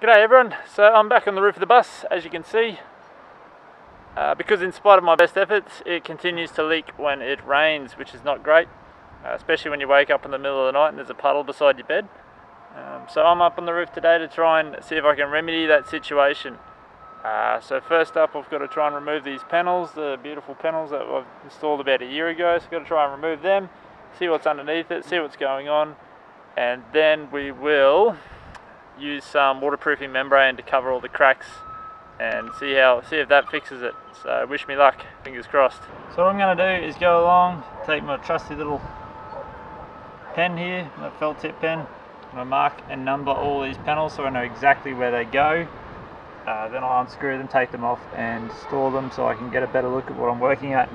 G'day everyone, so I'm back on the roof of the bus as you can see. Uh, because in spite of my best efforts it continues to leak when it rains which is not great uh, especially when you wake up in the middle of the night and there's a puddle beside your bed. Um, so I'm up on the roof today to try and see if I can remedy that situation. Uh, so first up I've got to try and remove these panels, the beautiful panels that I've installed about a year ago. So I've got to try and remove them, see what's underneath it, see what's going on and then we will use some waterproofing membrane to cover all the cracks and see how see if that fixes it. So wish me luck, fingers crossed. So what I'm going to do is go along, take my trusty little pen here, my felt tip pen, I mark and number all these panels so I know exactly where they go. Uh, then I'll unscrew them, take them off and store them so I can get a better look at what I'm working at.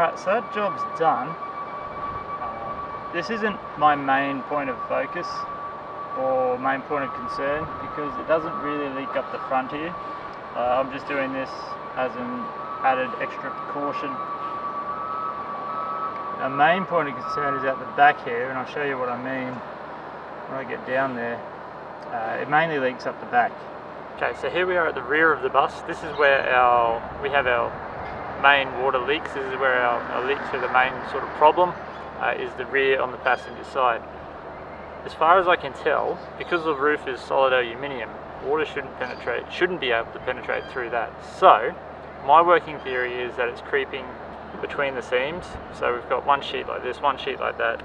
Alright, so that job's done. Uh, this isn't my main point of focus or main point of concern because it doesn't really leak up the front here. Uh, I'm just doing this as an added extra precaution. Our main point of concern is at the back here and I'll show you what I mean when I get down there. Uh, it mainly leaks up the back. Okay, so here we are at the rear of the bus. This is where our we have our main water leaks. This is where our, our leaks are the main sort of problem, uh, is the rear on the passenger side. As far as I can tell, because the roof is solid aluminium, water shouldn't penetrate, shouldn't be able to penetrate through that. So, my working theory is that it's creeping between the seams. So we've got one sheet like this, one sheet like that.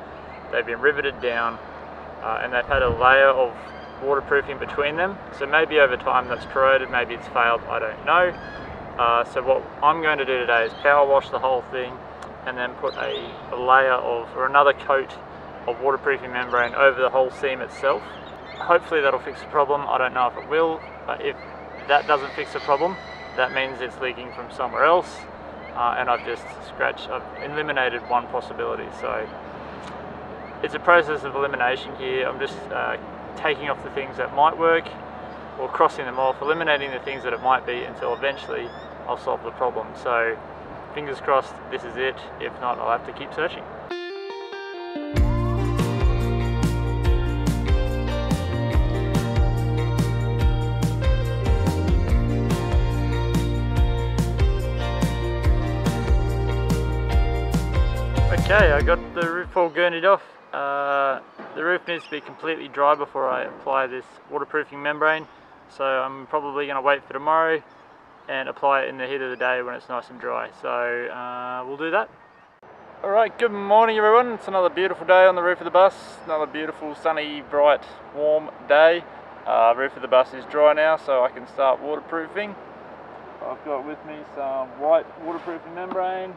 They've been riveted down uh, and they've had a layer of waterproofing between them. So maybe over time that's corroded, maybe it's failed, I don't know. Uh, so what I'm going to do today is power wash the whole thing and then put a, a, layer of, or another coat of waterproofing membrane over the whole seam itself. Hopefully that'll fix the problem. I don't know if it will, but if that doesn't fix the problem, that means it's leaking from somewhere else. Uh, and I've just scratched, I've eliminated one possibility. So it's a process of elimination here. I'm just uh, taking off the things that might work or crossing them off, eliminating the things that it might be until eventually I'll solve the problem. So fingers crossed this is it. If not, I'll have to keep searching. Okay, I got the roof all gurneyed off. Uh, the roof needs to be completely dry before I apply this waterproofing membrane. So I'm probably going to wait for tomorrow and apply it in the heat of the day when it's nice and dry. So uh, we'll do that. Alright, good morning everyone. It's another beautiful day on the roof of the bus. Another beautiful, sunny, bright, warm day. Uh, roof of the bus is dry now so I can start waterproofing. I've got with me some white waterproofing membrane.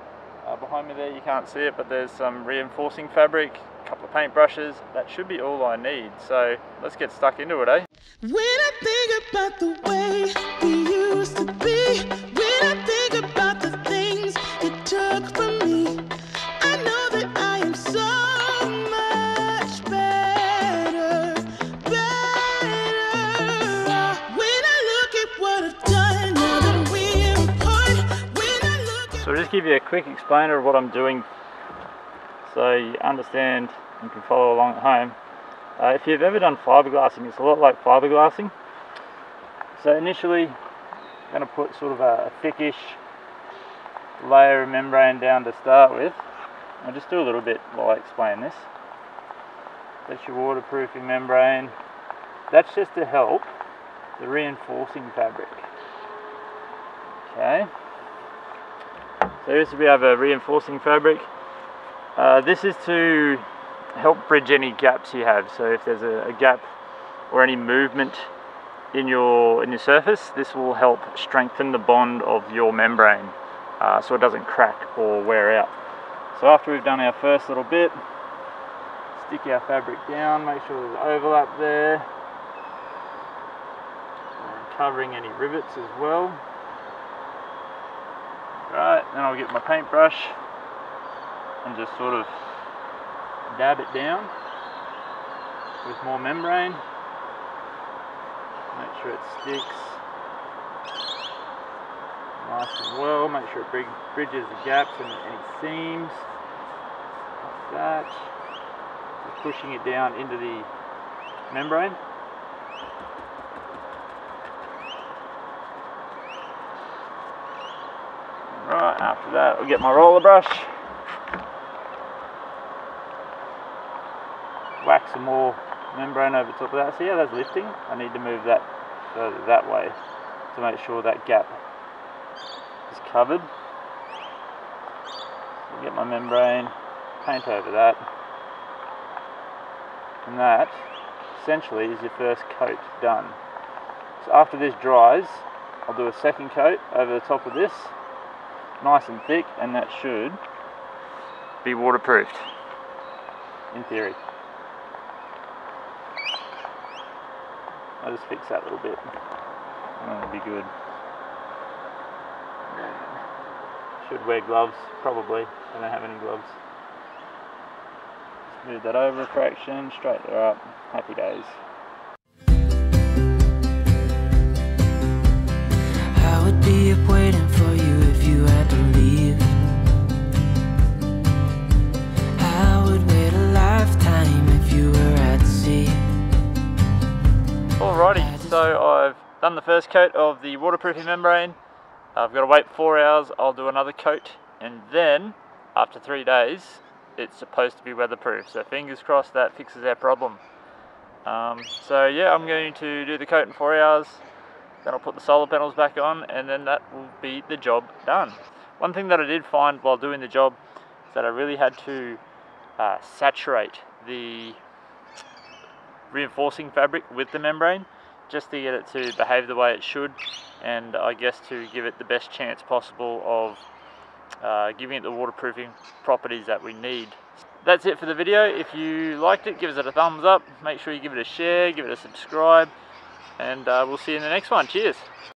Uh, behind me there you can't see it but there's some reinforcing fabric, a couple of paint brushes. That should be all I need. So let's get stuck into it, eh? When I think about the way we used to be, when I think about the things you took from me, I know that I am so much better, better. When I look at what I've done, now that we're apart, when I look at So I'll just give you a quick explainer of what I'm doing so you understand and can follow along at home. Uh, if you've ever done fiberglassing, it's a lot like fiberglassing. So initially, I'm going to put sort of a, a thickish layer of membrane down to start with. I'll just do a little bit while I explain this. That's your waterproofing membrane. That's just to help the reinforcing fabric. Okay. So this we have a reinforcing fabric. Uh, this is to help bridge any gaps you have. So if there's a, a gap or any movement in your in your surface, this will help strengthen the bond of your membrane uh, so it doesn't crack or wear out. So after we've done our first little bit, stick our fabric down, make sure there's overlap there. And covering any rivets as well. Right, then I'll get my paintbrush and just sort of dab it down with more membrane. Make sure it sticks nice and well. Make sure it bridges the gaps and any seams. Like that. Just pushing it down into the membrane. Right, after that I'll get my roller brush. Some more membrane over top of that. See how that's lifting? I need to move that further that way to make sure that gap is covered. So get my membrane, paint over that. And that essentially is your first coat done. So after this dries, I'll do a second coat over the top of this, nice and thick, and that should be waterproofed, in theory. I'll just fix that little bit. That'll be good. Should wear gloves, probably. I don't have any gloves. Just move that over a fraction, straight there up. Happy days. I would be so I've done the first coat of the waterproofing membrane. I've got to wait four hours, I'll do another coat, and then after three days, it's supposed to be weatherproof. So fingers crossed that fixes our problem. Um, so yeah, I'm going to do the coat in four hours, then I'll put the solar panels back on, and then that will be the job done. One thing that I did find while doing the job is that I really had to uh, saturate the reinforcing fabric with the membrane just to get it to behave the way it should and I guess to give it the best chance possible of uh, giving it the waterproofing properties that we need. That's it for the video. If you liked it, give us a thumbs up. Make sure you give it a share, give it a subscribe, and uh, we'll see you in the next one. Cheers.